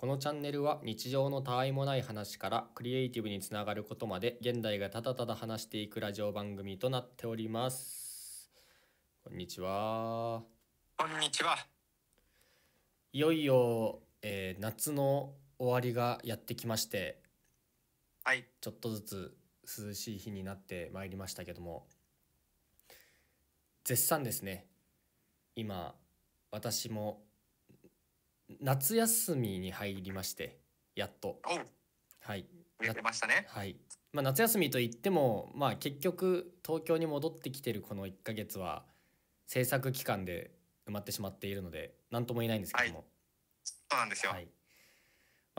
このチャンネルは日常のたわいもない話からクリエイティブにつながることまで現代がただただ話していくラジオ番組となっておりますこんにちはこんにちは。いよいよ、えー夏の終わりがやってきましてはい。ちょっとずつ涼しい日になってまいりましたけども絶賛ですね今私も夏休みに入りましてやっと。はい。言ってましたね。はい、まあ、夏休みといっても、まあ、結局東京に戻ってきてるこの1ヶ月は制作期間で埋まってしまっているので何とも言えないんですけども、そうなんですよ。はい。ま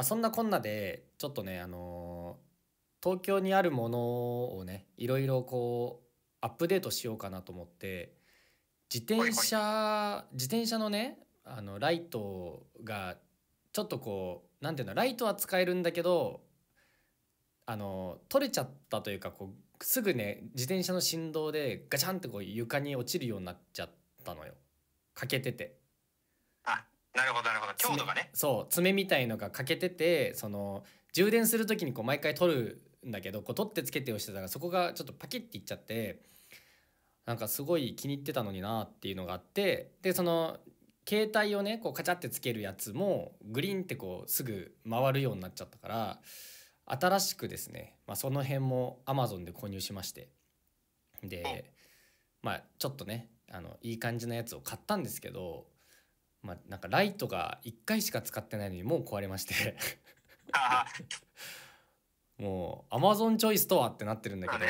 あ、そんなこんなでちょっとね、あのー東京にあるものをねいろいろこうアップデートしようかなと思って自転車自転車のねあのライトがちょっとこうなんていうのライトは使えるんだけどあの取れちゃったというかこうすぐね自転車の振動でガチャンってこう床に落ちるようになっちゃったのよ欠けてて。あ、なるほど、なるほど。強度がね。そう爪みたいのが欠けててその充電する時にこう毎回取るんだけどこう取ってつけてをしてたらそこがちょっとパキッていっちゃってなんかすごい気に入ってたのになっていうのがあってでその携帯をねこうカチャってつけるやつもグリーンってこうすぐ回るようになっちゃったから新しくですね、まあ、その辺も Amazon で購入しまして。でまあちょっとねあのいい感じのやつを買ったんですけどまあなんかライトが1回しか使ってないのにもう壊れまして。あ もう Amazon チョイスとはってなってるんだけど、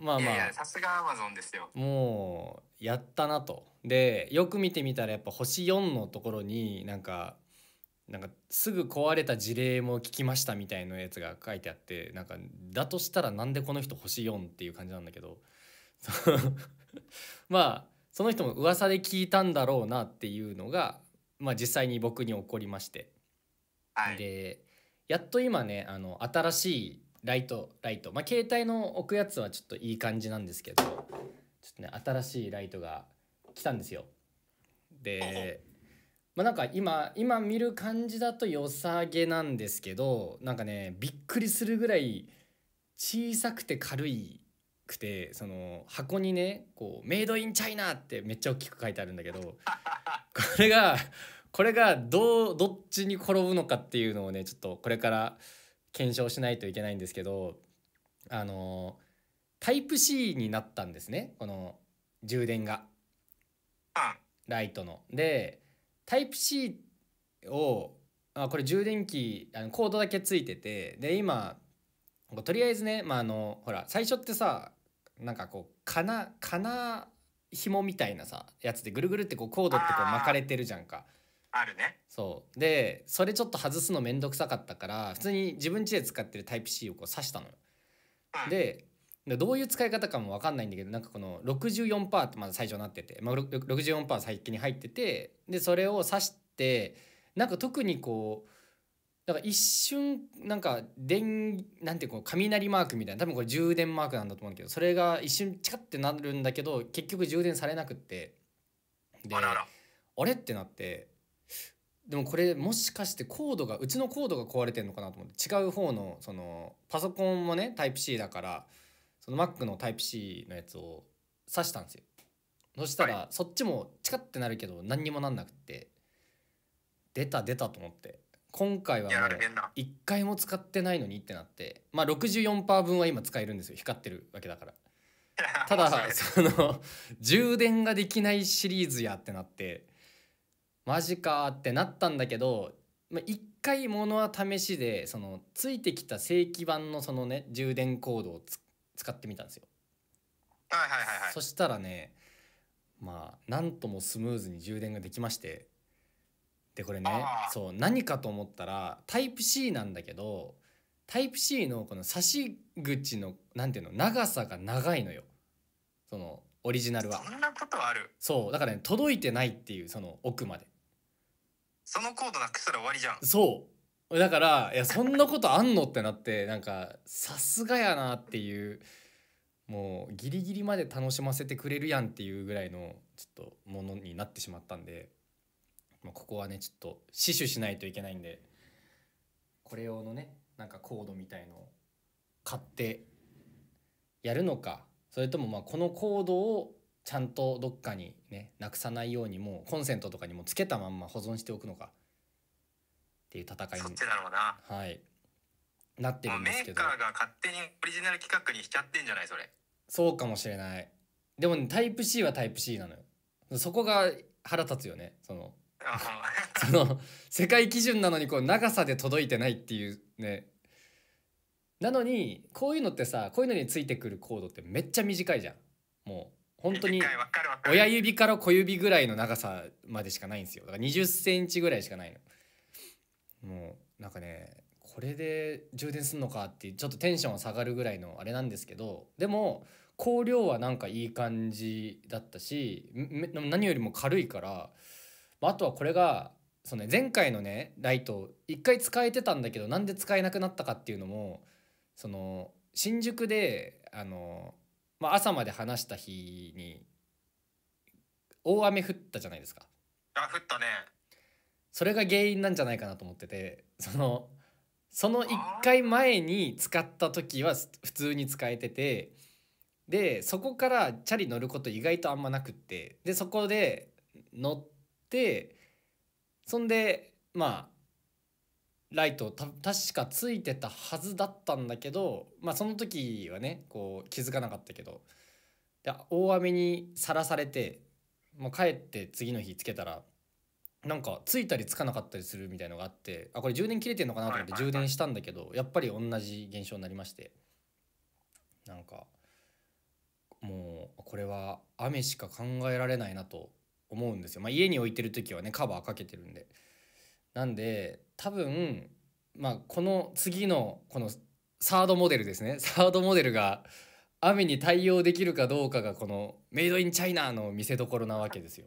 まあねまあさすがアマゾンですよ。もうやったなとでよく見てみたらやっぱ星4のところになんかなんかすぐ壊れた事例も聞きましたみたいなやつが書いてあってなんかだとしたらなんでこの人星4っていう感じなんだけど まあその人も噂で聞いたんだろうなっていうのが、まあ、実際に僕に起こりまして。はい。でやっと今ねあの新しいライトライト。まあ携帯の置くやつはちょっといい感じなんですけどちょっとね新しいライトが来たんですよ。でまあなんか今今見る感じだと良さげなんですけどなんかねびっくりするぐらい小さくて軽いくてその箱にねこう「メイドインチャイナ」ってめっちゃ大きく書いてあるんだけど これがこれがどうどっちに転ぶのかっていうのをねちょっとこれから検証しないといけないんですけどあのタイプ C になったんですねこの充電がうん。ライトの。でタイプ C をあこれ充電器あのコードだけついててで今とりあえずね、まあ、あのほら最初ってさなんかこう金金紐みたいなさやつでぐるぐるってこうコードってこう巻かれてるじゃんか。あるね。そうでそれちょっと外すのめんどくさかったから普通に自分家で使ってるタイプ C をこう挿したのよ。うん、ででどういう使い方かも分かんないんだけどなんかこの64%ってまず最初なってて、まあ、ろろ64%先に入っててでそれを挿してなんか特にこうだから一瞬なんか電なんていうの雷マークみたいな多分これ充電マークなんだと思うんだけどそれが一瞬チカってなるんだけど結局充電されなくってで。あれってなってでもこれもしかしてコードがうちのコードが壊れてんのかなと思って違う方のそのパソコンもねタイプ C だからその Mac のタイプ C のやつを挿したんですよ。そしたら、そっちもチカってなるけど何にもなんなくって出た出たと思って。今回はやもうられてんな。1回も使ってないのにってなって。まあ64%分は今使えるんですよ。光ってるわけだから。ただその充電ができないシリーズやってなってマジかってなったんだけどまあ一回ものは試しでそのついてきた正規版のそのね充電コードをつ使ってみたんですよ。はいはいはいはいそ。したらねまあなんともスムーズに充電ができましてでこれねそう何かと思ったらタイプ C なんだけどタイプ C のこの差し口のなんていうの長さが長いのよそのオリジナルはそんなことある。そうだからね届いてないっていうその奥までそのコードなくしたら終わりじゃん。そうだからいやそんなことあんのってなって なんかさすがやなっていうもうギリギリまで楽しませてくれるやんっていうぐらいのちょっとものになってしまったんで、まあ、ここはねちょっと死守しないといけないんでこれ用のねなんかコードみたいのを買ってやるのかそれともまあこのコードをちゃんとどっかにねなくさないようにもうコンセントとかにもつけたまんま保存しておくのか。っていう戦いにそっちだろうな。はい。なってもうんメるですけど。ーカーが勝手にオリジナル企画にしちゃってんじゃないそれ。そうかもしれない。でもねタイプ C はタイプ C なのよ。そこが腹立つよねその。あ その世界基準なのにこう長さで届いてないっていうね。なのにこういうのってさこういうのについてくるコードってめっちゃ短いじゃん。もう本当に親指から小指ぐらいの長さまでしかないんですよ。だから2 0センチぐらいしかないの。もうなんかねこれで充電すんのかってちょっとテンション下がるぐらいのあれなんですけどでも光量はなんかいい感じだったしめ何よりも軽いからまああとはこれがその、ね、前回のねライト一回使えてたんだけどなんで使えなくなったかっていうのもその新宿であの、まあ、朝まで話した日に大雨降ったじゃないですか。あ降ったねそれが原因なんじゃないかなと思っててそのその1回前に使った時は普通に使えててでそこからチャリ乗ること意外とあんまなくってでそこで乗ってそんでまあライトた確かついてたはずだったんだけどまあその時はねこう気づかなかったけどで大雨にさらされてもう帰って次の日つけたらなんかついたりつかなかったりするみたいのがあってあこれ充電切れてんのかなと思って充電したんだけどやっぱり同じ現象になりましてなんかもうこれは雨しか考えられないなと思うんですよ。まあ、家に置いてる時はねカバーかけてるんで。なんで多分まあこの次のこのサードモデルですね。サードモデルが雨に対応できるかどうかがこのメイドインチャイナの見せ所なわけですよ。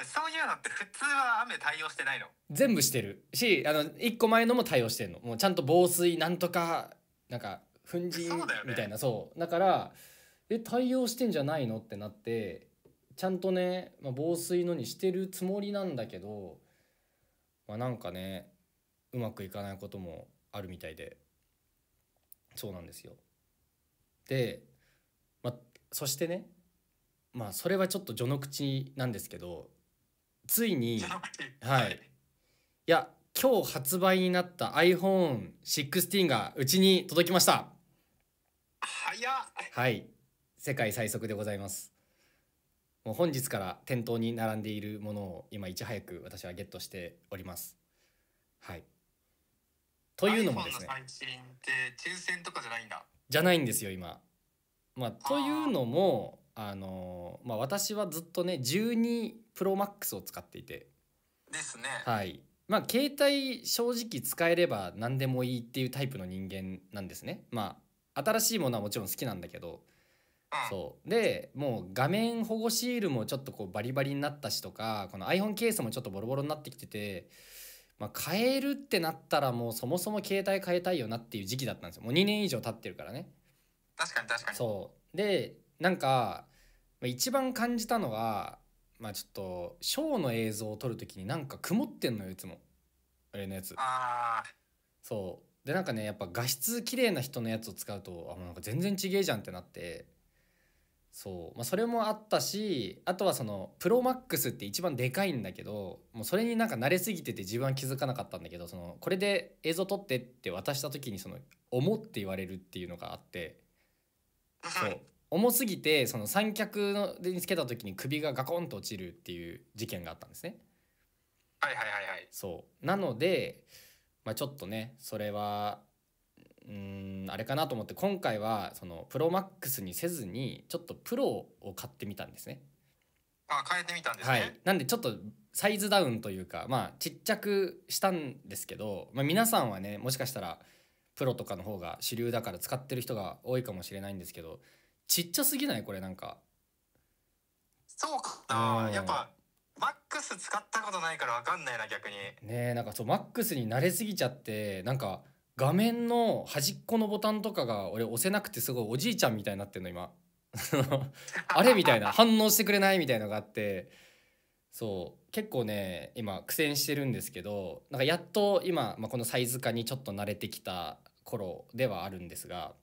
えそういうのって普通は雨対応してないの？全部してる。しあの1個前のも対応してるの。もうちゃんと防水なんとかなんか粉塵みたいな。そう。だからえ対応してんじゃないの？ってなってちゃんとね、まあ、防水のにしてるつもりなんだけど、まあ、なんかねうまくいかないこともあるみたいで。そうなんですよ。で、まあ、そしてねまあそれはちょっと序の口なんですけどついに。はい。い。や今日発売になった iPhone16 がうちに届きました。早っ。はい。世界最速でございますもう本日から店頭に並んでいるものを今いち早く私はゲットしております。はい。というのもですね。最新って抽選とかじゃないんだ。じゃないんですよ今。まあ、というのもあの、まあ、私はずっとね12 Pro Max を使っていて。ですね。はい。まあ携帯正直使えれば何でもいいっていうタイプの人間なんですね。まあ新しいものはもちろん好きなんだけど。うんそう。でもう画面保護シールもちょっとこうバリバリになったしとかこの iPhone ケースもちょっとボロボロになってきてて、まあ、変えるってなったらもうそもそも携帯変えたいよなっていう時期だったんですよ。もう2年以上経ってるからね。確かに確かに。そう。でなんかまあ一番感じたのはまあちょっとショーの映像を撮る時になんか曇ってんのよいつも。俺のやつ。あ。そう。でなんかねやっぱ画質綺麗な人のやつを使うとあもうなんか全然ちげえじゃんってなってそう、まあ、それもあったしあとはそのプロマックスって一番でかいんだけどもうそれになんか慣れすぎてて自分は気づかなかったんだけどそのこれで映像撮ってって渡した時にその重って言われるっていうのがあってーそう。重すぎてその三脚のでにつけた時に首がガコンと落ちるっていう事件があったんですね。はいはいはいはい。そう。なので、まあ、ちょっとねそれはうーんあれかなと思って今回はそのプロマックスにせずにちょっとプロを買ってみたんですね。あ変えてみたんですね、はい、なんでちょっとサイズダウンというかまあちっちゃくしたんですけど、まあ、皆さんはねもしかしたらプロとかの方が主流だから使ってる人が多いかもしれないんですけどちっちゃすぎない？これなんか。そうかうん。なやっぱマックス使ったことないからわかんないな逆に。ねえなんかそうマックスに慣れすぎちゃってなんか画面の端っこのボタンとかが俺押せなくてすごいおじいちゃんみたいになってんの今。あれみたいな反応してくれないみたいのがあって。そう。結構ね今苦戦してるんですけどなんかやっと今、まあ、このサイズ化にちょっと慣れてきた頃ではあるんですが、ま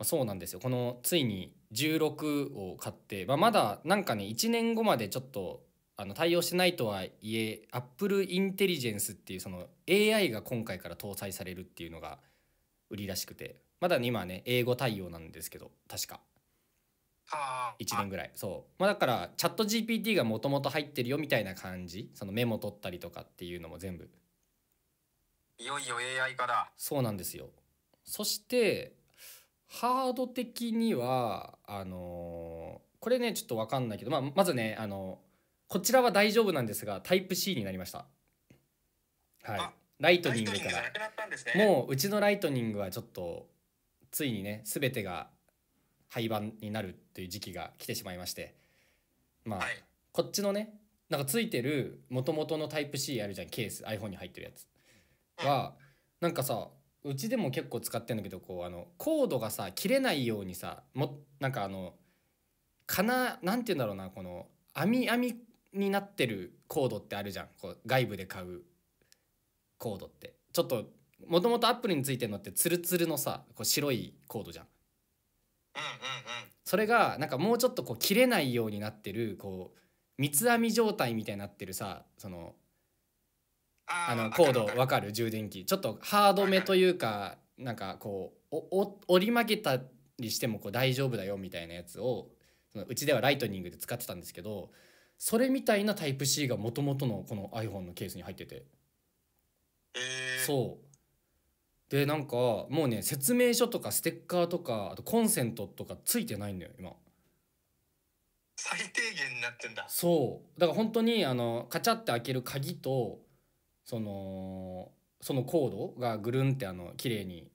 あ、そうなんですよ。このついに16を買って、まあ、まだなんかね1年後までちょっとあの対応してないとはいえ Apple Intelligence っていうその AI が今回から搭載されるっていうのが売りらしくてまだね今はね英語対応なんですけど確か。はあ1年ぐらい。そう、まあ、だからチャット GPT がもともと入ってるよみたいな感じ。そのメモ取ったりとかっていうのも全部。いよいよ AI 化だそうなんですよ。そしてハード的にはあのーこれねちょっと分かんないけど、まあ、まずねあのこちらは大丈夫なんですがタイプ C になりました。はい。あライトニングから。ね。もううちのライトニングはちょっとついにね全てが廃盤になるという時期が来てしまいまして。まあ、はい。こっちのねなんかついてる元々のタイプ C あるじゃんケース iPhone に入ってるやつ。はなんかさうちでも結構使ってんだけどこうあのコードがさ切れないようにさもなんかあのかななんて言うんだろうなこの網網になってるコードってあるじゃん。こう外部で買うコードって。ちょっともともとアップルについてるのってツルツルのさこう白いコードじゃん。それがなんかもうちょっとこう切れないようになってるこう三つ編み状態みたいになってるさそのああのコードわわかる。充電器。ちょっとハードめというかなんかこう折り曲げたりしてもこう大丈夫だよみたいなやつをそのうちではライトニングで使ってたんですけどそれみたいなタイプ C がもともとのこの iPhone のケースに入ってて。えー、そう。でなんかもうね説明書とかステッカーとかあとコンセントとかついてないんだよ今。最低限になってんだ。そう。だから本当にあのカチャって開ける鍵とそのそのコードがぐるんってあの綺麗に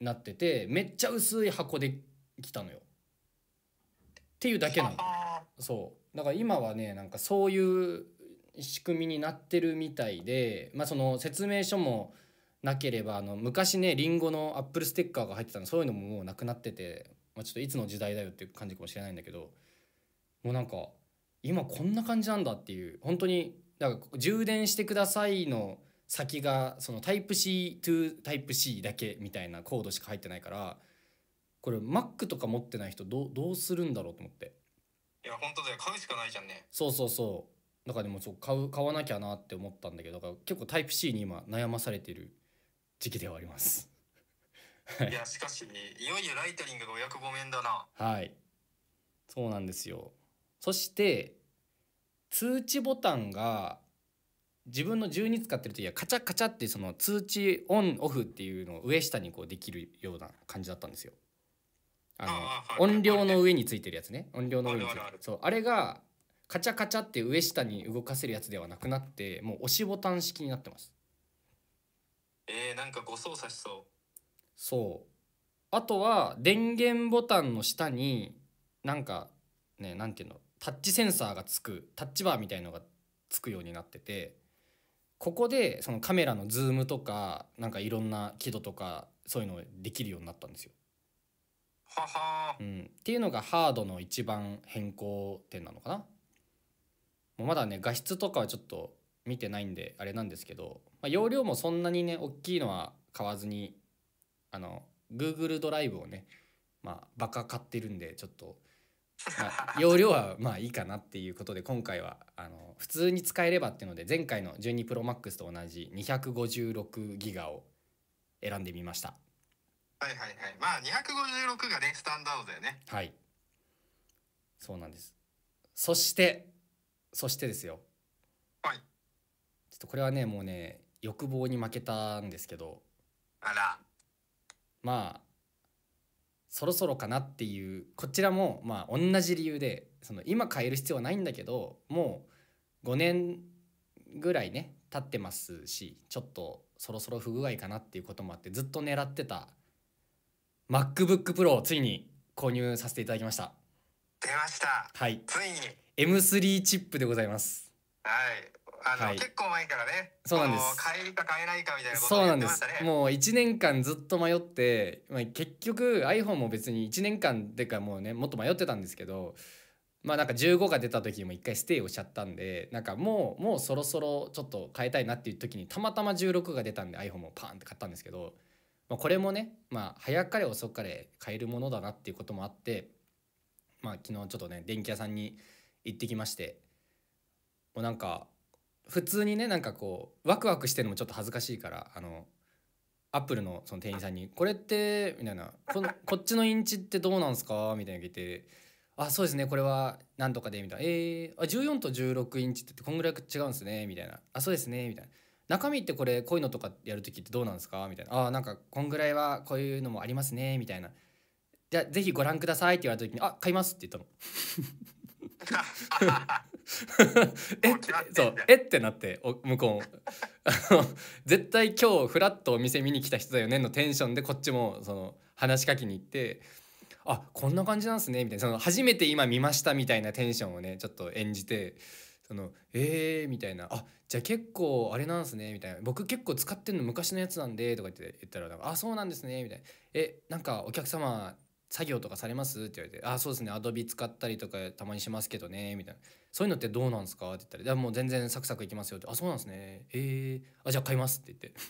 なっててめっちゃ薄い箱で来たのよ。っていうだけなの。は。そうだから今はねなんかそういう仕組みになってるみたいでまあその説明書もなければあの昔ねリンゴのアップルステッカーが入ってたのそういうのももうなくなってて、まあ、ちょっといつの時代だよっていう感じかもしれないんだけどもうなんか今こんな感じなんだっていう本当にだから充電してくださいの先がそのタイプ C to タイプ C だけみたいなコードしか入ってないからこれ Mac とか持ってない人どうするんだろうと思って。いや本当だよ。買うしかないじゃんね。そうそうそう。だからでもそう買う買わなきゃなって思ったんだけどだから結構タイプ C に今悩まされてる時期ではあります。い。やしかしいよいよライトニングがお役御免だな。はい。そうなんですよ。そして通知ボタンが自分の12使ってる時はカチャカチャってその通知オンオフっていうのを上下にこうできるような感じだったんですよあの音量の上についてるやつね。音量の上についてあるそうあれがカチャカチャって上下に動かせるやつではなくなってもう押しボタン式になってます。えー、なんかご操作しそそう。あとは電源ボタンの下になんかねなんていうのタッチセンサーがつくタッチバーみたいのがつくようになっててここでそのカメラのズームとかなんかいろんな輝度とかそういうのできるようになったんですよ。うははうん、っていうのがハードの一番変更点なのかな。もうまだね画質とかはちょっと見てないんであれなんですけど、まあ、容量もそんなにね大きいのは買わずにあの Google ドライブをねまあバカ買ってるんでちょっと、まあ、容量はまあいいかなっていうことで今回はあの普通に使えればっていうので前回の 12ProMax と同じ256ギガを選んでみました。はいはいはい。まあ256がねスタンダードだよね。はい。そうなんです。そしてそしてですよ。はい。ちょっとこれはねもうね欲望に負けたんですけど。あら。まあそろそろかなっていう。こちらもまあ同じ理由でその今変える必要はないんだけどもう5年ぐらいね経ってますしちょっとそろそろ不具合かなっていうこともあってずっと狙ってた MacBookPro をついに購入させていただきました。出ました。はい。ついに。M3 チップでございます。はい。あの、はい。結構前からねそうなんです。買えるか買えないかみたいなことを言ってましたね。もう1年間ずっと迷って、まあ、結局 iPhone も別に1年間でかもうねもっと迷ってたんですけどまあなんか15が出た時にも一回ステイをしちゃったんでなんかもうもうそろそろちょっと変えたいなっていう時にたまたま16が出たんで iPhone もパーンって買ったんですけど、まあ、これもねまあ早かれ遅かれ買えるものだなっていうこともあってまあ昨日ちょっとね電気屋さんに行ってきましてもうなんか普通にねなんかこうワクワクしてるのもちょっと恥ずかしいからあのアップルのその店員さんに「これって」みたいな「ここっちのインチってどうなんすか?」みたいな聞いて「あそうですねこれはなんとかで」みたいな「えー、あ14と16インチってこんぐらい違うんですね」みたいな「あそうですね」みたいな「中身ってこれこういうのとかやる時ってどうなんですか?」みたいな「あなんかこんぐらいはこういうのもありますね」みたいな「じゃあぜひご覧ください」って言われた時に「あ買います」って言ったの。えそう。えっ？てなってお向こう絶対今日フラッとお店見に来た人だよねのテンションでこっちもその話しかけに行ってあこんな感じなんすね。みたいな。その初めて今見ましたみたいなテンションをねちょっと演じてそのえーみたいなあじゃあ結構あれなんすねみたいな僕結構使ってんの昔のやつなんでとか言って言ったらあそうなんですねみたいなえなんかお客様作業とかされます？って言われて「あそうですね。アドビ使ったりとかたまにしますけどね」みたいな「そういうのってどうなんですか?」って言ったら「いやもう全然サクサクいきますよ」って「あそうなんですね。えー、あじゃあ買います」って言って。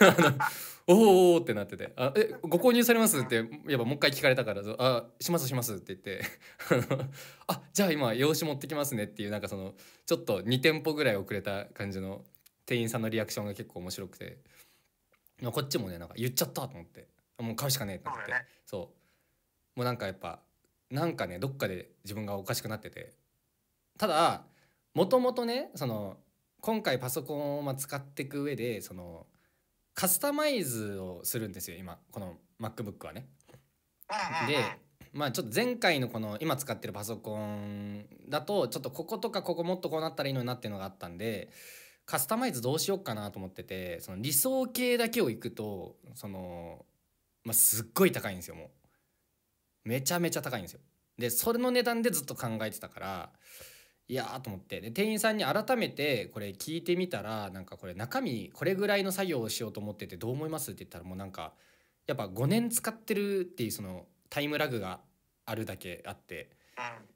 おーってなってて「あえご購入されます?」ってやっぱもう一回聞かれたから「あしますします」って言って。あじゃあ今用紙持ってきますねっていうなんかそのちょっと2店舗ぐらい遅れた感じの店員さんのリアクションが結構面白くて。まあこっちもねなんか言っちゃったと思って。あもう買うしかねえってなって。そうもうなんかやっぱなんかねどっかで自分がおかしくなってて。ただもともとねその今回パソコンをまあ使っていく上でそのカスタマイズをするんですよ今この MacBook はね。でまあちょっと前回のこの今使ってるパソコンだとちょっとこことかここもっとこうなったらいいのになっていうのがあったんでカスタマイズどうしようかなと思っててその理想形だけをいくとその、まあ、すっごい高いんですよもうめちゃめちゃ高いんですよでそれの値段でずっと考えてたからいやーと思ってで店員さんに改めてこれ聞いてみたらなんかこれ中身これぐらいの作業をしようと思っててどう思いますって言ったらもうなんかやっぱ5年使ってるっていうそのタイムラグがあるだけあって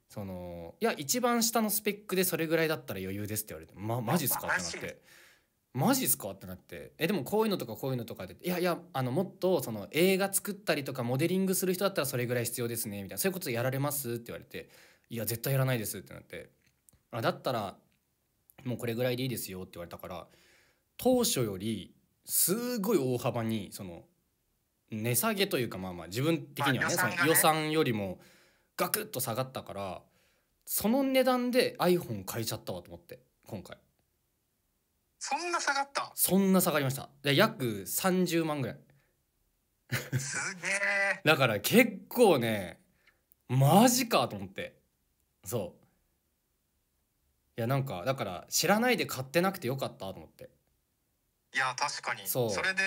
そのいや一番下のスペックでそれぐらいだったら余裕ですって言われて「まマジっすか?」ってなって「マジっすか?」ってなって「えでもこういうのとかこういうのとかでいやいやあのもっとその映画作ったりとかモデリングする人だったらそれぐらい必要ですね」みたいな「そういうことやられます?」って言われて「いや絶対やらないです」ってなって「あだったらもうこれぐらいでいいですよ」って言われたから当初よりすごい大幅にその値下げというかまあまあ自分的にはね,、その予算よりもガクッと下がったからその値段で iPhone 買えちゃったわと思って今回そんな下がった？そんな下がりました。で約30万ぐらい。すげえ。だから結構ねマジかと思って。そう。いやなんかだから知らないで買ってなくてよかったと思って。いや確かに。そう。れで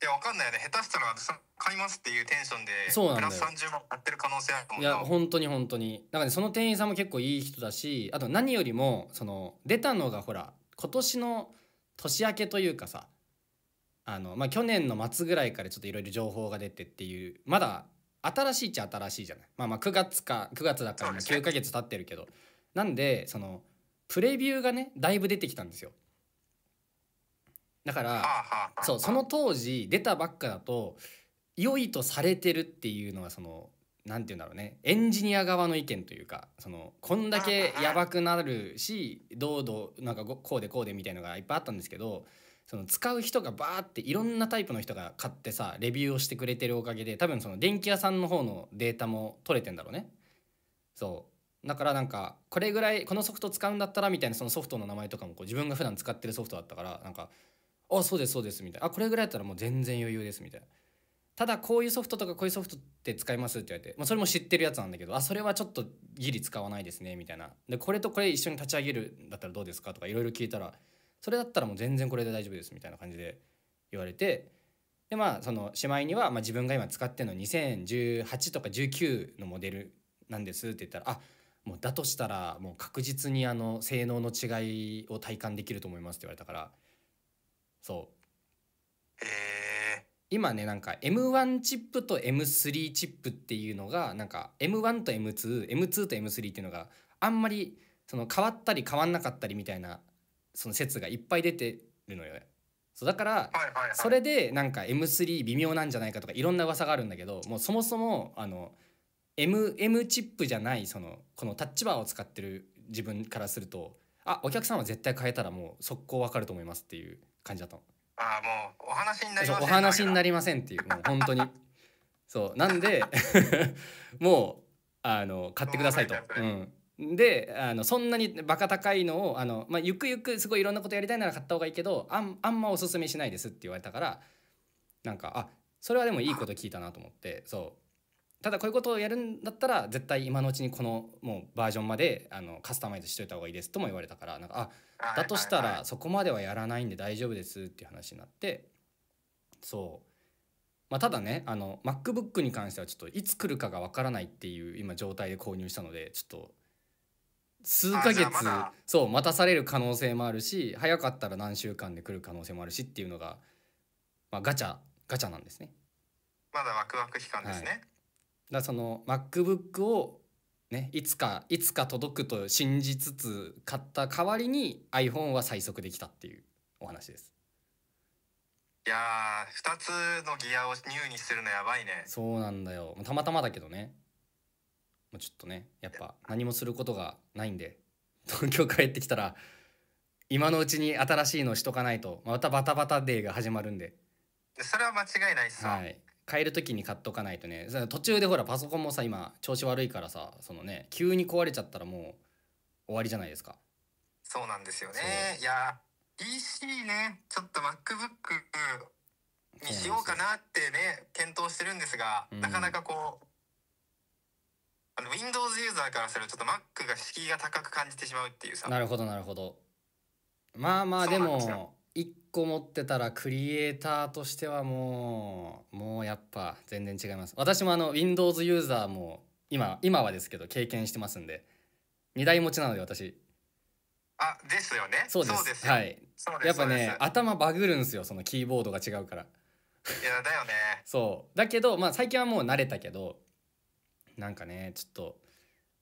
いやわかんないよね。下手したらさ買いますっていうテンションでそうなんだよ。プラス30万買ってる可能性あるもんいなや本当に本当に。なんかねその店員さんも結構いい人だしあと何よりもその出たのがほら今年の年明けというかさあのまあ去年の末ぐらいからちょっといろいろ情報が出てっていうまだ新しいっちゃ新しいじゃない。まあまあ9月か9月だからもうそうですね。9ヶ月経ってるけど。なんでそのプレビューがねだいぶ出てきたんですよ。だからそうその当時出たばっかだと良いとされてるっていうのはそのなんて言うんだろうねエンジニア側の意見というかそのこんだけやばくなるしどうどうなんかごこうでこうでみたいのがいっぱいあったんですけどその使う人がバーっていろんなタイプの人が買ってさレビューをしてくれてるおかげで多分その電気屋さんの方のデータも取れてんだろうね。そうだからなんかこれぐらいこのソフト使うんだったらみたいなそのソフトの名前とかもこう自分が普段使ってるソフトだったからなんか「あそうですそうです」みたいな「あこれぐらいだったらもう全然余裕です」みたいな。ただこういうソフトとかこういうソフトって使いますって言われて、まあ、それも知ってるやつなんだけどあそれはちょっとギリ使わないですねみたいな。でこれとこれ一緒に立ち上げるんだったらどうですかとかいろいろ聞いたらそれだったらもう全然これで大丈夫ですみたいな感じで言われてでまあそのしまいには、まあ、自分が今使ってるの2018とか19のモデルなんですって言ったらあもうだとしたらもう確実にあの性能の違いを体感できると思いますって言われたからそう。へえ今ねなんか M1 チップと M3 チップっていうのがなんか M1 と M2M2 と M3 っていうのがあんまりその変わったり変わんなかったりみたいなその説がいっぱい出てるのよ。そうだからそれでなんか M3 微妙なんじゃないかとかいろんな噂があるんだけどもうそもそもあの M, M チップじゃないそのこのタッチバーを使ってる自分からするとあお客さんは絶対変えたらもう速攻わかると思いますっていう感じだったの。ああもうお話になりませんお話になりりませんっていうもう本当に。そうなんで もうあの買ってくださいと。うん。であのそんなにバカ高いのをあの、まあ、ゆくゆくすごいいろんなことやりたいなら買った方がいいけどあんあんまおすすめしないですって言われたからなんかあそれはでもいいこと聞いたなと思ってそうただこういうことをやるんだったら絶対今のうちにこのもうバージョンまであのカスタマイズしといた方がいいですとも言われたからなんかあだとしたらそこまではやらないんで大丈夫ですっていう話になってそう。まあただねあの MacBook に関してはちょっといつ来るかがわからないっていう今状態で購入したのでちょっと数ヶ月そう待たされる可能性もあるし早かったら何週間で来る可能性もあるしっていうのが、まあ、ガチャガチャなんですね。まだワクワク期間ですね、だからその MacBook をねいつかいつか届くと信じつつ買った代わりに iPhone は最速できたっていうお話です。いやー2つのギアをニューにするのやばいね。そうなんだよ。たまたまだけどね。もうちょっとねやっぱ何もすることがないんで東京帰ってきたら今のうちに新しいのしとかないとまたバタバタデーが始まるんで、でそれは間違いないっすわ、はい、帰る時に買っとかないとね。さ途中でほらパソコンもさ今調子悪いからさそのね急に壊れちゃったらもう終わりじゃないですか。そうなんですよね。いやー PC ねちょっと MacBook にしようかなってね検討してるんですが、うん。なかなかこうあの Windows ユーザーからするとちょっと Mac が敷居が高く感じてしまうっていうさ。なるほどなるほど。まあまあでも1個持ってたらクリエイターとしてはもうもうやっぱ全然違います。私もあの Windows ユーザーも今今はですけど経験してますんで2台持ちなので私。あですよね。そうです。よ。はい。やっぱね頭バグるんですよそのキーボードが違うからいやだよね。そう。だけどまあ最近はもう慣れたけどなんかねちょっと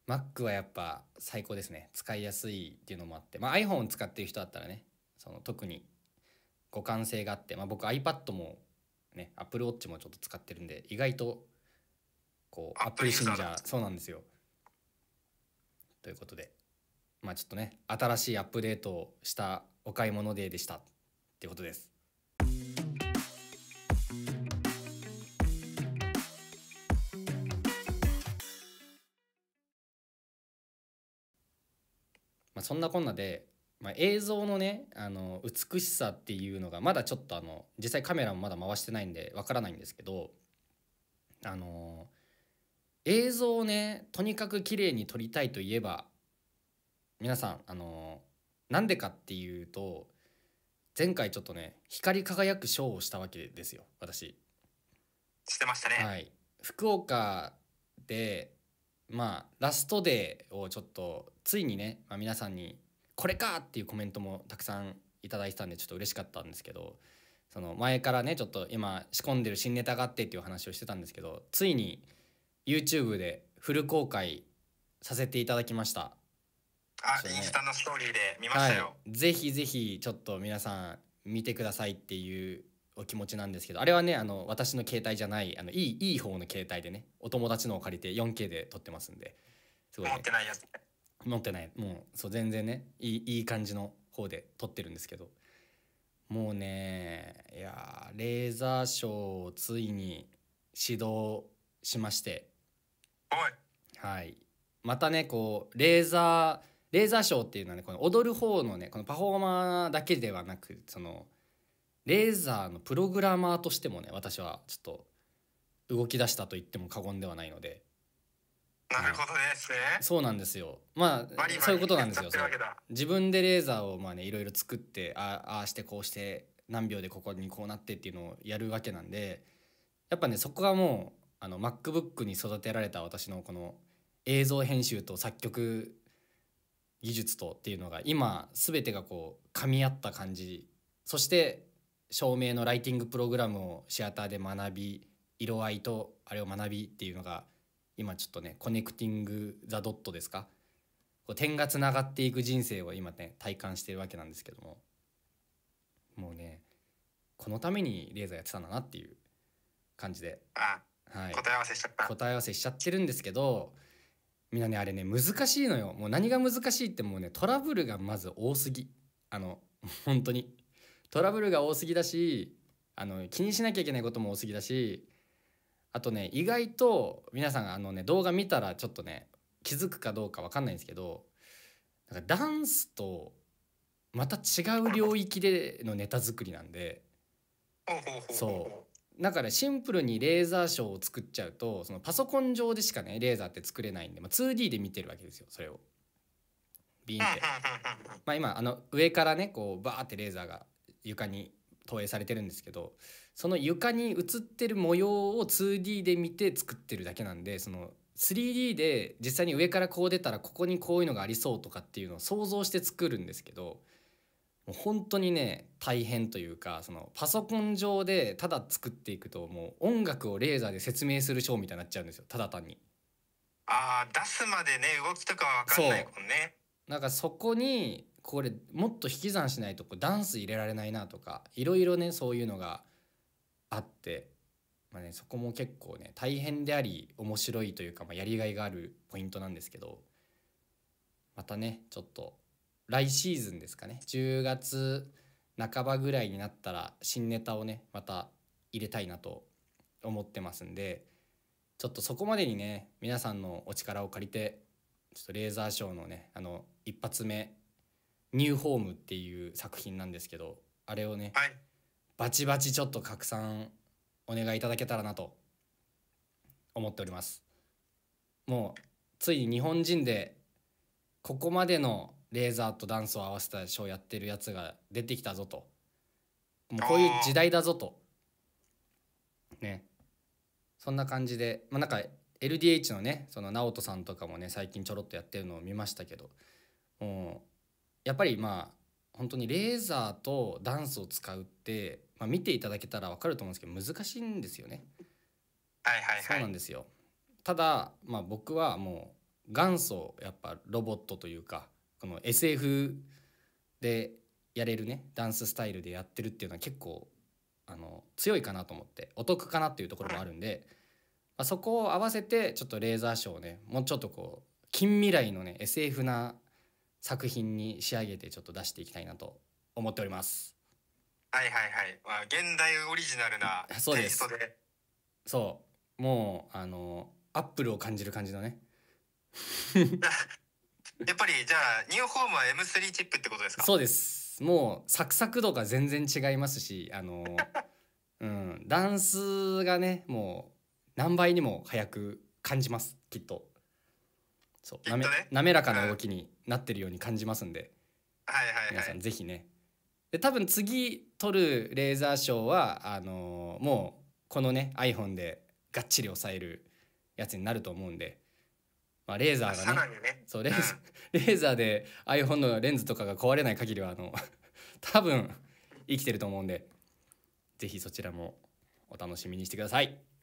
Mac はやっぱ最高ですね。使いやすいっていうのもあって、まあ、iPhone 使ってる人だったらねその特に互換性があって、まあ、僕 iPad もね Apple Watch もちょっと使ってるんで意外とこう Apple 信者そうなんですよ。ということでまあちょっとね新しいアップデートをしたお買い物デーでしたってことです。まあ、そんなこんなで、まあ、映像のねあの美しさっていうのがまだちょっとあの実際カメラもまだ回してないんでわからないんですけどあの映像をねとにかく綺麗に撮りたいといえば皆さんあのなんでかっていうと前回ちょっとね光り輝くショーをしたわけですよ私。してましたね、はい、福岡でまあラストデーをちょっとついにね、まあ、皆さんに「これか!」っていうコメントもたくさんいただいてたんでちょっと嬉しかったんですけどその前からねちょっと今仕込んでる新ネタがあってっていう話をしてたんですけどついに YouTube でフル公開させていただきました。あねインスタのストーリーで見ましたよ、はい、ぜひぜひちょっと皆さん見てくださいっていうお気持ちなんですけどあれはねあの私の携帯じゃないあのいいいい方の携帯でねお友達のを借りて 4K で撮ってますんですごい、持ねっ、てないやつ持ってない。もうそう全然ねいいいい感じの方で撮ってるんですけど。もうねいやーレーザーショーをついに始動しまして。はい、またねこうレーザーレーザーショーっていうのはねこの踊る方のねこのパフォーマーだけではなくそのレーザーのプログラマーとしてもね私はちょっと動き出したと言っても過言ではないのでなるほどですね。そうなんですよ。まあそういうことなんですよ。自分でレーザーをまあねいろいろ作ってあああしてこうして何秒でここにこうなってっていうのをやるわけなんでやっぱねそこがもうあの MacBook に育てられた私のこの映像編集と作曲技術とっていうのが今全てがこう噛み合った感じ。そして照明のライティングプログラムをシアターで学び色合いとあれを学びっていうのが今ちょっとねコネクティング・ザ・ドットですか？こう点がつながっていく人生を今ね体感してるわけなんですけども。もうねこのためにレーザーやってたんだなっていう感じで、あはい、答え合わせしちゃった。答え合わせしちゃってるんですけどみんなねあれね難しいのよ。もう何が難しいってもうねトラブルがまず多すぎ。あの本当に。トラブルが多すぎだしあの気にしなきゃいけないことも多すぎだしあとね意外と皆さんあのね動画見たらちょっとね気づくかどうかわかんないんですけどなんかダンスとまた違う領域でのネタ作りなんでほうだからシンプルにレーザーショーを作っちゃうとそのパソコン上でしかねレーザーって作れないんで、まあ、2D で見てるわけですよそれを。ビンって。まあ、今あの上からねこうバーってレーザーが床に投影されてるんですけどその床に映ってる模様を 2D で見て作ってるだけなんでその 3D で実際に上からこう出たらここにこういうのがありそうとかっていうのを想像して作るんですけどもう本当にね大変というかそのパソコン上でただ作っていくともう音楽をレーザーで説明するショーみたいになっちゃうんですよ。ただ単に。ああ出すまでね動きとかは分かんないもんね。なんかそこにこれもっと引き算しないとこうダンス入れられないなとかいろいろねそういうのがあって、まあね、そこも結構ね大変であり面白いというか、まあ、やりがいがあるポイントなんですけどまたねちょっと来シーズンですかね10月半ばぐらいになったら新ネタをねまた入れたいなと思ってますんでちょっとそこまでにね皆さんのお力を借りてちょっとレーザーショーのねあの一発目「ニューホーム」っていう作品なんですけどあれをねはい。バチバチちょっと拡散お願いいただけたらなと思っております。もうついに日本人でここまでのレーザーとダンスを合わせたショーやってるやつが出てきたぞと。もうこういう時代だぞと。ね。そんな感じでまあなんか LDH のねその直人さんとかもね最近ちょろっとやってるのを見ましたけど。もうやっぱりまあ本当にレーザーとダンスを使うって、まあ、見ていただけたら分かると思うんですけど難しいんですよね。はいはいそうはいなんですよ。ただ、まあ、僕はもう元祖やっぱロボットというかこの SF でやれるねダンススタイルでやってるっていうのは結構あの強いかなと思ってお得かなっていうところもあるんで、まあ、そこを合わせてちょっとレーザーショーをねもうちょっとこう近未来のね SF な作品に仕上げてちょっと出していきたいなと思っております。はいはいはい、まあ、現代オリジナルなそうです。テイストで。そう。もうあのアップルを感じる感じのね。やっぱりじゃあニューホームは M3 チップってことですか？そうです。もうサクサク度が全然違いますしあの、うん、ダンスがねもう何倍にも早く感じます。きっと。そう。ね。滑らかな動きになってるように感じますんで。はいはい皆さんはいぜひねで多分次撮るレーザーショーはあのもうこのね iPhone でがっちり押さえるやつになると思うんで、まあ、レーザーさがねねそうレーザー、レーザーで iPhone のレンズとかが壊れない限りはあの 多分生きてると思うんでぜひそちらもお楽しみにしてください。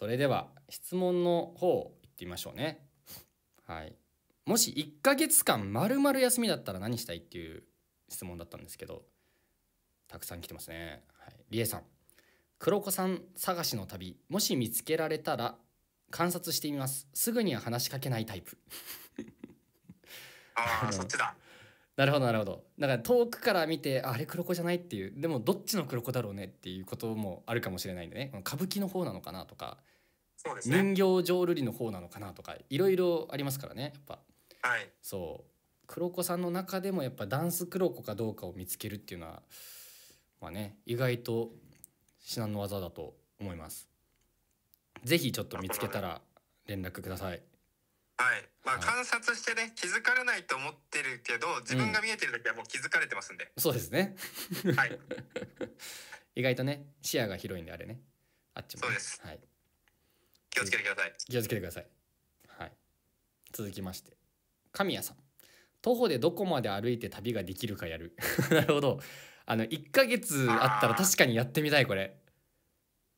それでは質問の方いってみましょうね。はい。もし1ヶ月間まるまる休みだったら何したいっていう質問だったんですけどたくさん来てますね。はい、リエさん。黒子さん探しの旅もし見つけられたら観察してみます。すぐには話しかけないタイプ。ああそっちだ。なるほどなるほど。だから遠くから見てああれ黒子じゃないっていう。でもどっちの黒子だろうねっていうこともあるかもしれないんでね。歌舞伎の方なのかなとかそうですね。人形浄瑠璃の方なのかなとかいろいろありますからねやっぱ。はい。そう。黒子さんの中でもやっぱダンス黒子かどうかを見つけるっていうのはまあね意外と至難の技だと思います。ぜひちょっと見つけたら連絡ください。はい。まあはい。観察してね気づかれないと思ってるけど自分が見えてる時はもう気づかれてますんで、そうですね。はい。意外とね視野が広いんであれね。あっちもね、そうです。はい気をつけてください。気をつけてください。はい。続きまして。神谷さん。徒歩でどこまで歩いて旅ができるかやる。なるほど。あの1ヶ月あったら確かにやってみたいこれ。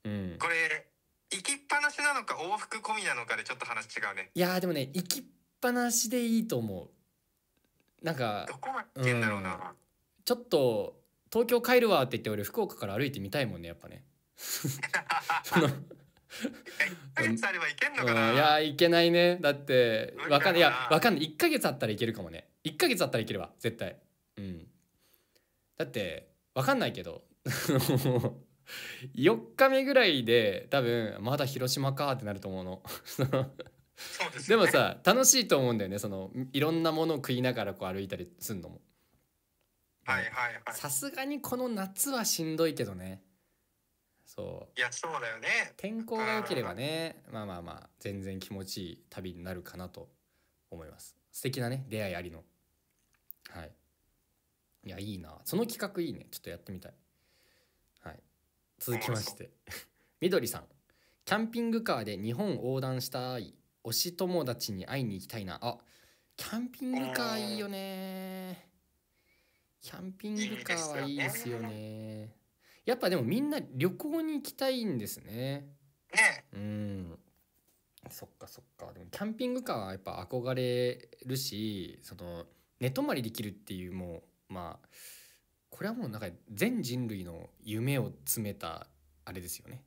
うん。これ行きっぱなしなのか往復込みなのかでちょっと話違うね。いやーでもね行きっぱなしでいいと思う。なんかどこまで行けんだろうな、ちょっと東京帰るわって言って俺福岡から歩いてみたいもんねやっぱね。その1ヶ月あれば行けんのかうな、んいやいけないね。だってわかんない。いやわかんない。1ヶ月あったらいけるかもね。1ヶ月あったらいけるわ。絶対。うん。だってわかんないけど。4日目ぐらいで多分まだ広島かってなると思うの。そうですでよねもさ楽しいと思うんだよね。そのいろんなものを食いながらこう歩いたりすんのも。はいはいはい。さすがにこの夏はしんどいけどねそう。いやそうだよね。天候が良ければねまあまあまあ全然気持ちいい旅になるかなと思います。素敵なね出会いありの。はい。いやいいな。その企画いいね。ちょっとやってみたい。はい。続きまして。みどりさん。キャンピングカーで日本横断したい推し友達に会いに行きたいな。あキャンピングカーいいよね。キャンピングカーはいいですよねやっぱでもみんな旅行に行きたいんですね。ね。うん。そっかそっか。でもキャンピングカーはやっぱ憧れるしその寝泊まりできるっていうもうまあこれはもうなんか全人類の夢を詰めたあれですよね。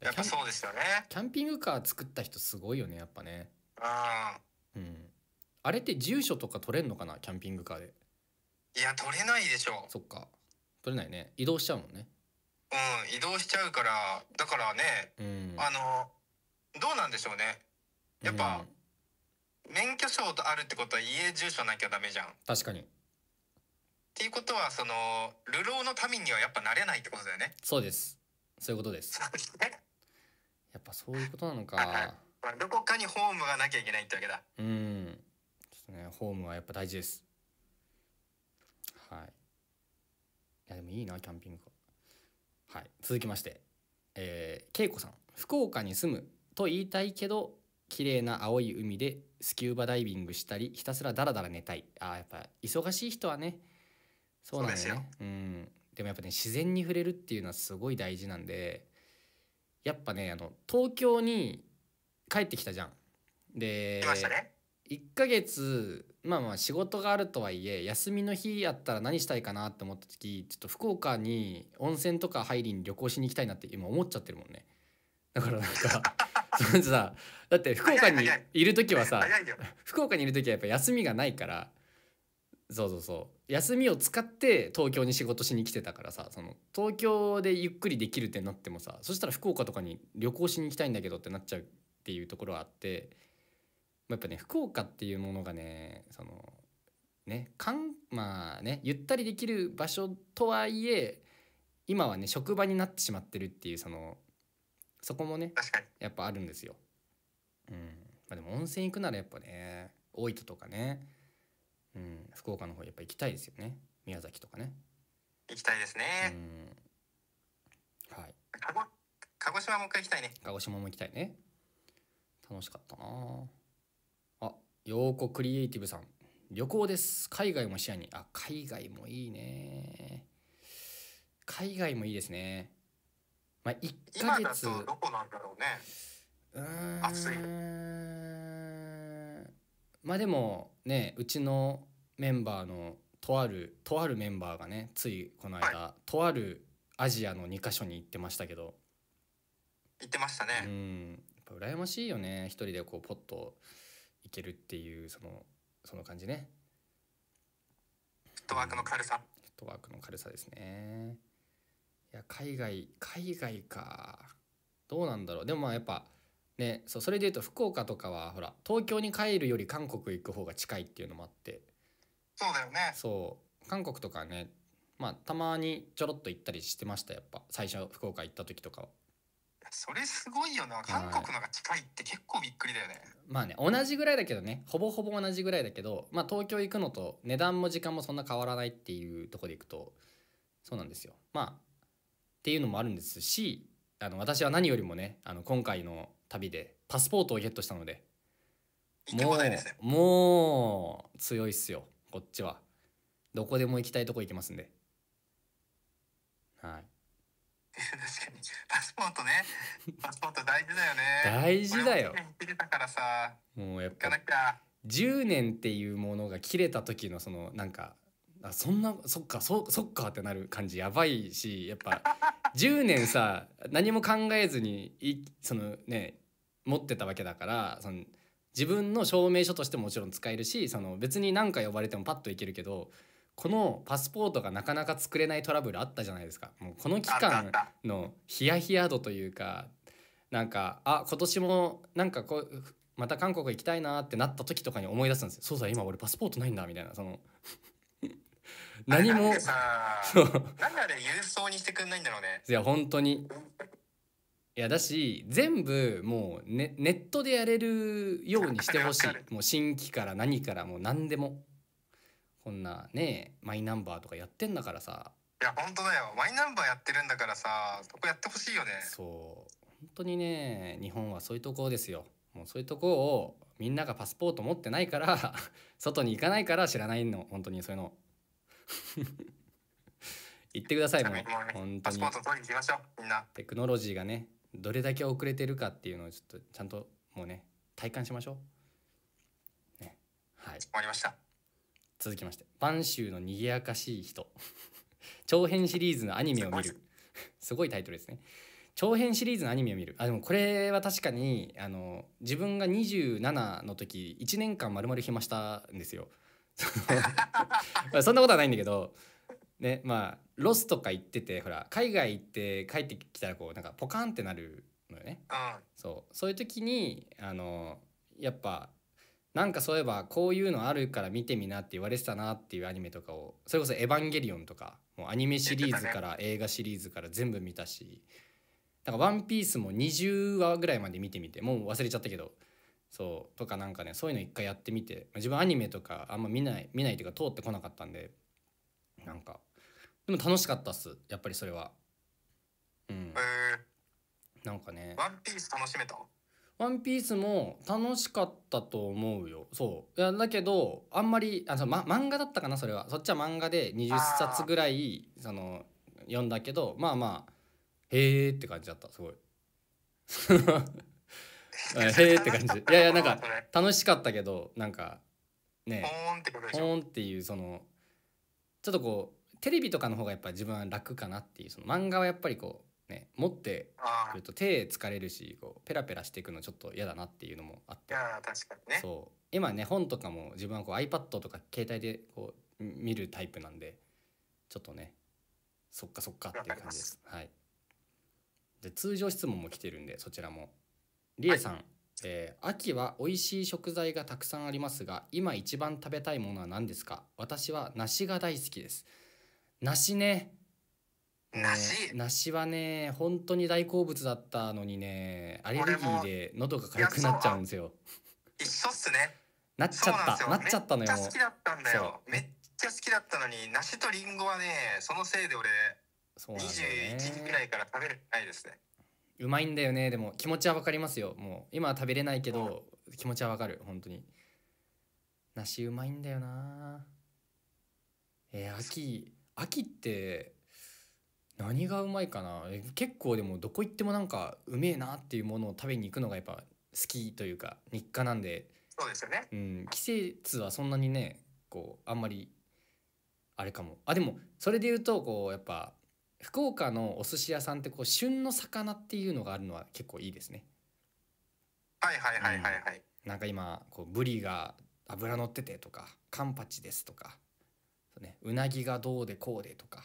やっぱそうですよね。キャンピングカー作った人すごいよねやっぱね。あうん。あれって住所とか取れんのかなキャンピングカーで。いや取れないでしょそっか。取れないね。移動しちゃうもんねうん移動しちゃうからだからねうん。あのどうなんでしょうね。やっぱうん。免許証とあるってことは家住所なきゃダメじゃん。っ確かに。ていうことはその流浪の民にはやっぱなれないってことだよね。そうです。そういうことです。そうですね。やっぱそういうことなのか。まあどこかにホームがなきゃいけないってわけだ。うん。ちょっとねホームはやっぱ大事です。はい。いやでもいいなキャンピングカーはい続きましてえー、けいこさん。福岡に住むと言いたいけど綺麗な青い海でスキューバダイビングしたりひたすらダラダラ寝たい。あーやっぱ忙しい人はねそうなんだよね。うん。でもやっぱね自然に触れるっていうのはすごい大事なんでやっぱねあの東京に帰ってきたじゃん。で来ましたね。1ヶ月まあまあ仕事があるとはいえ休みの日やったら何したいかなって思った時ちょっと福岡に温泉とか入りに旅行しに行きたいなって今思っちゃってるもんね。だからなんか そのさだって福岡に早いる時はさ福岡にいる時はやっぱ休みがないからそうそうそう。休みを使って東京に仕事しに来てたからさその東京でゆっくりできるってなってもさそしたら福岡とかに旅行しに行きたいんだけどってなっちゃうっていうところはあってまあやっぱね福岡っていうものがねそのねかんまあねゆったりできる場所とはいえ今はね職場になってしまってるっていうそのそこもね確かにやっぱあるんですよ。うん。まあでも温泉行くならやっぱね、大分とかね、うん、福岡の方やっぱ行きたいですよね。宮崎とかね。行きたいですうね、ん。はい。鹿児島もう一回行きたいね鹿児島も行きたいね。楽しかったなあ。陽子クリエイティブさん。旅行です。海外も視野に。あ、海外もいいね。海外もいいですね。まあ、1ヶ今だ月。とどこなんだろうねうーん暑いまあでもねうちのメンバーのとあるとあるメンバーがねついこの間、とあるアジアの2カ所に行ってましたけど行ってましたうね、んやっぱ羨ましいよね一人でこうポッと行けるっていうそのその感じね。フットワークの軽さ。フットワークの軽さですね。いや海外海外か。どうなんだろう。でもまあやっぱねそうそれでいうと福岡とかはほら東京に帰るより韓国行く方が近いっていうのもあって。そうだよね。そう。韓国とかねまあたまにちょろっと行ったりしてましたやっぱ。最初福岡行った時とかはそれすごいよな。韓国のが近いって結構びっくりだよね、まあね同じぐらいだけどね。ほぼほぼ同じぐらいだけどまあ東京行くのと値段も時間もそんな変わらないっていうところで行くとそうなんですよ。まあっていうのもあるんですしあの私は何よりもねあの今回の旅でパスポートをゲットしたのでもこないですね。うもう強いっすよこっちは。どこでも行きたいとこ行けますんで。はい 確かに。パスポートね。パスポート大事だよね。大事だよ。俺もうやっぱなきゃ。10年っていうものが切れた時のそのなんかあそんなそっかそそっかってなる感じやばいしやっぱ 10年さ何も考えずにいそのね持ってたわけだからその自分の証明書としてももちろん使えるしその別に何か呼ばれてもパッといけるけどこのパスポートがなかなか作れないトラブルあったじゃないですか。もうこの期間のヒヤヒヤ度というかなんかあ今年もなんかこうまた韓国行きたいなってなった時とかに思い出すんですよ。そうだ今俺パスポートないんだみたいな。その 何も。そう。なんであれ郵送にしてくんないんだろうね。いや本当に。いやだし全部もうネネットでやれるようにしてほしい。もう新規から何からもう何でもこんなねマイナンバーとかやってんだからさ。いや本当だよ。マイナンバーやってるんだからさそこやってほしいよね。そう。本当にね日本はそういうとこですよ。もうそういうとこをみんながパスポート持ってないから 外に行かないから知らないの。本当にそういうの。言ってくださいもう。本当に。パスポート取りに行きましょうみんな。テクノロジーがねどれだけ遅れてるかっていうのをちょっとちゃんともうね体感しましょう。ね。はい。終わりました続きまして「播州の賑やかしい人」長編シリーズのアニメを見る。すごい。タイトルですね。長編シリーズのアニメを見る。あでもこれは確かにあの自分が27の時1年間丸々暇したんですよ。そんなことはないんだけどねまあロスとか行っててほら海外行って帰ってきたらこうなんかポカンってなるのよね。うん。そう。そういう時にあのやっぱなんかそういえばこういうのあるから見てみなって言われてたなっていうアニメとかをそれこそ「エヴァンゲリオン」とかもうアニメシリーズから映画シリーズから全部見たしだから「ワンピースも20話ぐらいまで見てみてもう忘れちゃったけどそうとかなんかねそういうの一回やってみて自分アニメとかあんま見ない見ないというか通ってこなかったんでなんか。でも楽しかったっすやっぱりそれは。うん。えなんかね。ー、ワンピース楽しめた？ワンピースも楽しかったと思うよ。そう。いやだけどあんまりあその、ま、漫画だったかなそれは。そっちは漫画で20冊ぐらいその読んだけどまあまあへーって感じだったすごい。へーって感じ。いやいやなんか楽しかったけどなんかねポーンってことでしょ？ポーンっていうそのちょっとこうテレビとかの方がやっぱ自分は楽かなっていうその漫画はやっぱりこうね持ってああいくると手疲れるしこうペラペラしていくのちょっと嫌だなっていうのもあって。や確かにね。そう。今ね本とかも自分はこう iPad とか携帯でこう見るタイプなんでちょっとねそっかそっかっていう感じです。はい。で通常質問も来てるんでそちらも。りえさん、えー秋は美味しい食材がたくさんありますが今一番食べたいものは何ですか？私は梨が大好きです。梨ね梨ね。梨？はね本当に大好物だったのにねアレルギーで喉が痒くなっちゃうんですよ。一緒っすね。なっちゃったなっちゃったのよ。めっちゃ好きだったんだよ。めっちゃ好きだったのに梨とリンゴはねそのせいで俺そうなんだよ21時ぐらねいから食べれてないですね。うまいんだよね。でも気持ちはわかりますよ。もう今は食べれないけど気持ちはわかる。本当に。梨うまいんだよな。えー秋。秋って何がうまいかな？え結構でもどこ行ってもなんかうめえなっていうものを食べに行くのがやっぱ好きというか日課なんで。そうですよね。うん、季節はそんなにねこうあんまりあれかも。あでもそれで言うとこうやっぱ福岡のお寿司屋さんってこう旬の魚っていうのがあるのは結構いいですね。はいはいはいはいはい、なんか今こうブリが脂乗っててとかカンパチですとかそう、ね、うなぎがどうでこうでとか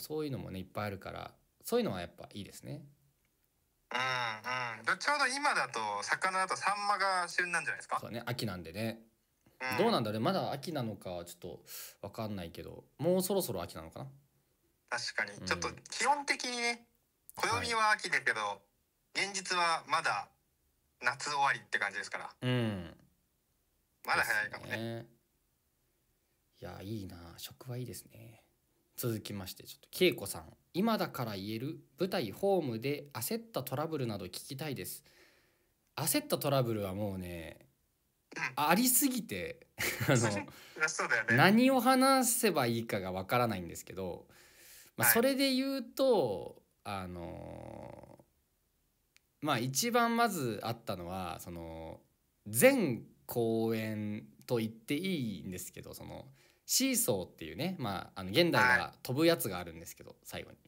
そうそういうのもねいっぱいあるからそういうのはやっぱいいですね。うんうん。でちょうど今だと魚だとサンマが旬なんじゃないですか？そうね秋なんでね。うん。どうなんだろうね。まだ秋なのかはちょっと分かんないけどもうそろそろ秋なのかな？確かに。うん。ちょっと基本的にね暦は秋だけど、現実はまだ夏終わりって感じですから。うん。まだ早いかもね。ですいやいいな。食はいいですね続きましてちょっと恵子さん今だから言える舞台ホームで焦ったトラブルなど聞きたいです。焦ったトラブルはもうねありすぎて あのね。何を話せばいいかがわからないんですけど、まあ、はい。それで言うと、あのまあ一番まずあったのはその全公演と言っていいんですけどそのシーソーっていうね、まあ、あの現代はが飛ぶやつがあるんですけど最後に。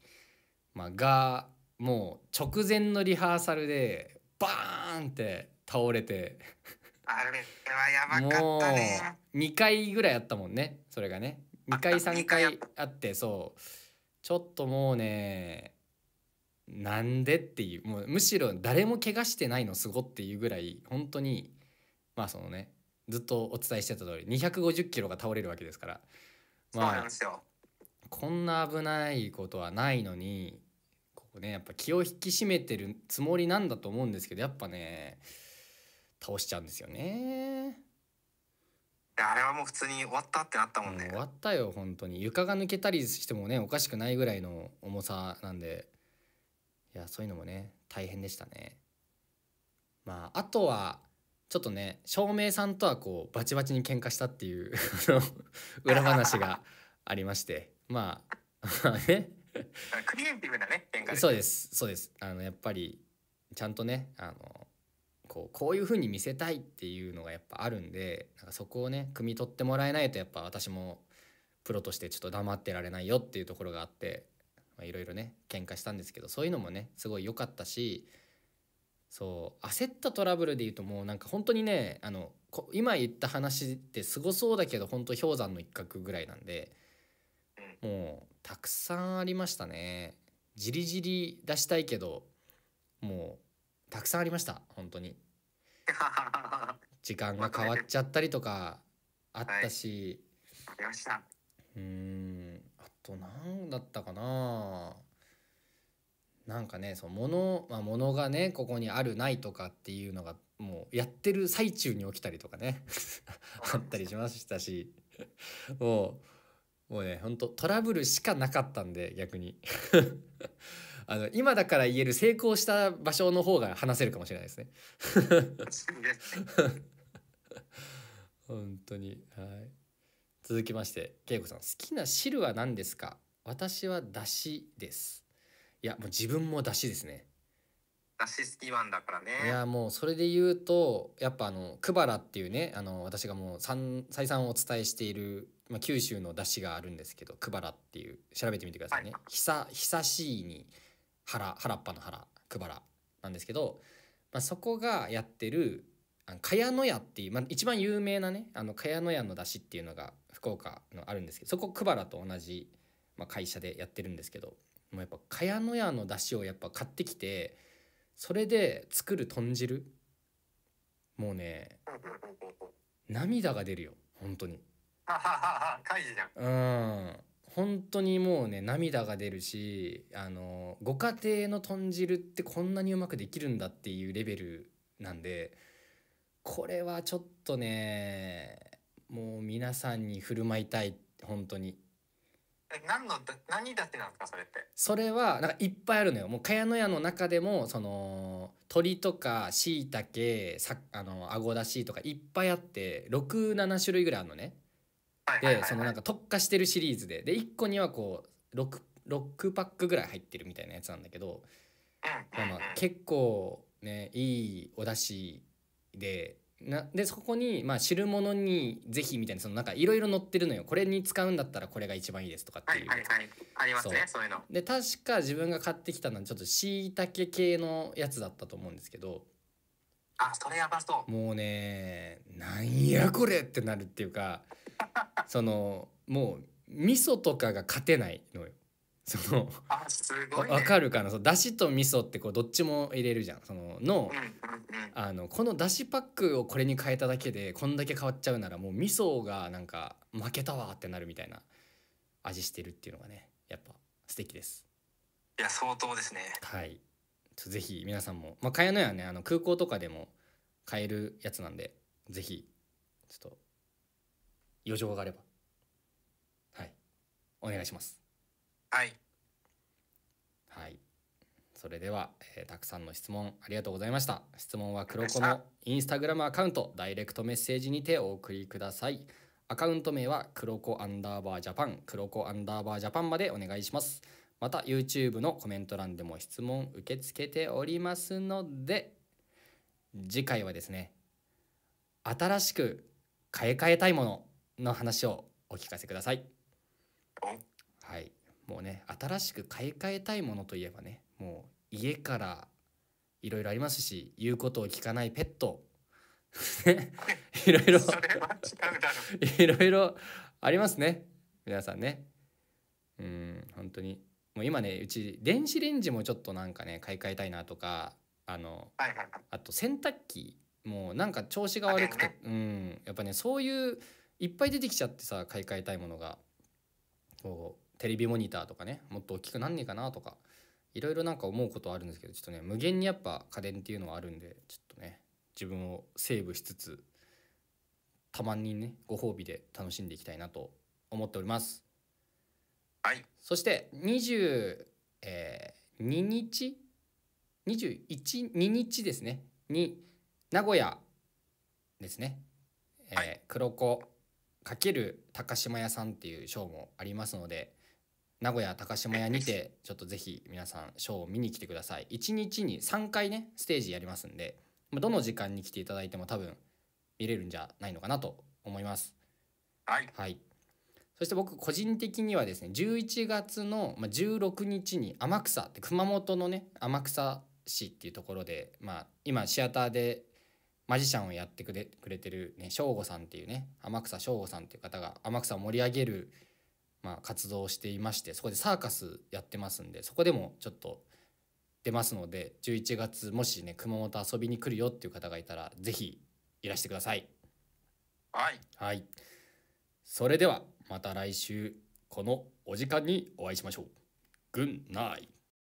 まあ、がもう直前のリハーサルでバーンって倒れて。あれはやばかもったねう2回ぐらいあったもんねそれがね2回あ3二回あっ回あってそうちょっともうねなんでっていうもうむしろ誰も怪我してないのすごっていうぐらい本当にまあそのねずっとお伝えしてた通り250キロが倒れるわけですから。まあこんな危ないことはないのにここねやっぱ気を引き締めてるつもりなんだと思うんですけどやっぱね倒しちゃうんですよね。あれはもう普通に終わったってなったもんね。終わったよ本当に。床が抜けたりしてもねおかしくないぐらいの重さなんで。いやそういうのもね大変でしたね。まああとはちょっとね照明さんとはこうバチバチに喧嘩したっていう 裏話がありましてまあ クリエイティブなね喧嘩そうですそうです。あのやっぱりちゃんとねあのこうこういう風に見せたいっていうのがやっぱあるんでなんかそこをね汲み取ってもらえないとやっぱ私もプロとしてちょっと黙ってられないよっていうところがあってまあいろいろね喧嘩したんですけどそういうのもねすごい良かったしそう焦ったトラブルで言うともうなんか本当にねあのこ今言った話ってすごそうだけど本当氷山の一角ぐらいなんでもうたくさんありましたね。じりじり出したいけどもうたくさんありました本当に。時間が変わっちゃったりとかあったし、ありました。うーんあと何だったかななんかねその物,、まあ、物がねここにあるないとかっていうのがもうやってる最中に起きたりとかね。あったりしましたし。もうもうね本当トラブルしかなかったんで逆に。あの今だから言える成功した場所の方が話せるかもしれないですね。本当に。はい。続きまして恵子さん。好きな汁は何ですか？私はだしですいやもう自分もだしですね。だし好きワンだからね。いやもうそれで言うとやっぱあのクバラっていうねあの私がもう再再三お伝えしている、まあ、九州の出汁があるんですけどクバラっていう調べてみてくださいね。はい。久久しいに原原っぱの原クバラなんですけど、まあ、そこがやってるあの茅野屋っていう、まあ、一番有名なねあの茅野屋の出汁っていうのが福岡のあるんですけどそこクバラと同じ、まあ、会社でやってるんですけどもうやっぱ茅野屋の出汁をやっぱ買ってきてそれで作る豚汁。もうね涙が出るよ。本当に。カイジじゃん。うん。本当にもうね涙が出るしあのご家庭の豚汁ってこんなにうまくできるんだっていうレベルなんでこれはちょっとねもう皆さんに振る舞いたい。本当に。え何のだ何だってなんですかそれって？それはなんかいっぱいあるのよ。もう茅野屋の中でもその鶏とかしいたけさあのあごだしとかいっぱいあって67種類ぐらいあるのね。でそのなんか特化してるシリーズで。で1個にはこう 6, 6パックぐらい入ってるみたいなやつなんだけど、まあまあ結構ねいいお出汁でなでそこに、まあ、汁物にぜひみたいなそのなんかいろいろ載ってるのよ。これに使うんだったらこれが一番いいですとかっていう。はいはいはい。ありますねそそういうの。で確か自分が買ってきたのはちょっとしいたけ系のやつだったと思うんですけど。あそれやばそう。もうねなんやこれってなるっていうかそのもう味噌とかが勝てないのよ。そのあすごいね。わかるかな？そのだしと味噌ってこうどっちも入れるじゃん。そののあのこのだしパックをこれに変えただけでこんだけ変わっちゃうならもう味噌がなんか負けたわってなるみたいな味してるっていうのがねやっぱ素敵です。いや相当ですね。はい。ぜひ皆さんも、まあ、茅野屋ね、あの空港とかでも買えるやつなんで、ぜひ、ちょっと、余剰があれば、はい、お願いします。はい。はい。それでは、えーたくさんの質問ありがとうございました。質問は黒子のインスタグラムアカウントダイレクトメッセージにてお送りください。アカウント名は黒子アンダーバージャパン黒子アンダーバージャパンまでお願いします。また YouTube のコメント欄でも質問受け付けておりますので次回はですね新しく買い替えたいものの話をお聞かせください。はいもうね新しく買い替えたいものといえばねもう家からいろいろありますし言うことを聞かないペット。ね。いろいろ。いろいろありますね。皆さんね。うん本当に。もう今ねうち電子レンジもちょっとなんかね買い替えたいなとかあのはいはいあと洗濯機もうなんか調子が悪くて、あれうん。やっぱねそういういっぱい出てきちゃってさ買い替えたいものが。こうテレビモニターとかねもっと大きくなんねえかなとかいろいろなんか思うことはあるんですけどちょっとね無限にやっぱ家電っていうのはあるんでちょっとね自分をセーブしつつたまにねご褒美で楽しんでいきたいなと思っております。はい。そして22日？212日ですね。に名古屋ですね、えーはい黒子×高島屋さんっていうショーもありますので名古屋高島屋にてちょっとぜひ皆さんショーを見に来てください。1日に3回ねステージやりますんでまあどの時間に来ていただいても多分見れるんじゃないのかなと思います。はい。はい。そして僕個人的にはですね11月のまあ16日に天草って熊本のね天草市っていうところで、まあ、今シアターでマジシャンをやってくれくれてるね省吾さんっていうね天草省吾さんっていう方が天草を盛り上げる、まあ、活動をしていましてそこでサーカスやってますんでそこでもちょっと出ますので11月もしね熊本遊びに来るよっていう方がいたらぜひいらしてください。はいはい。それではまた来週このお時間にお会いしましょう。グンナイ